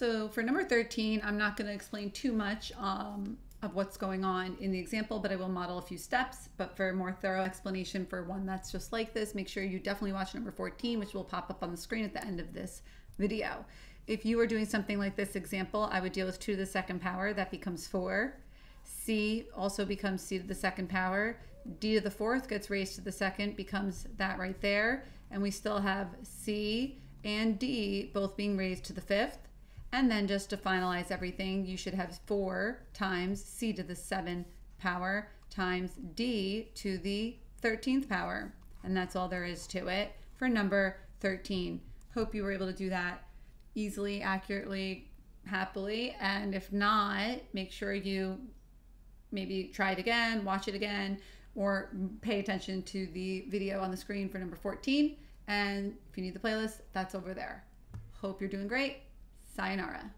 So for number 13, I'm not going to explain too much um, of what's going on in the example, but I will model a few steps. But for a more thorough explanation for one that's just like this, make sure you definitely watch number 14, which will pop up on the screen at the end of this video. If you were doing something like this example, I would deal with 2 to the second power. That becomes 4. C also becomes C to the second power. D to the fourth gets raised to the second, becomes that right there. And we still have C and D both being raised to the fifth. And then just to finalize everything, you should have 4 times c to the 7 power times d to the 13th power. And that's all there is to it for number 13. Hope you were able to do that easily, accurately, happily. And if not, make sure you maybe try it again, watch it again, or pay attention to the video on the screen for number 14. And if you need the playlist, that's over there. Hope you're doing great. Sayonara.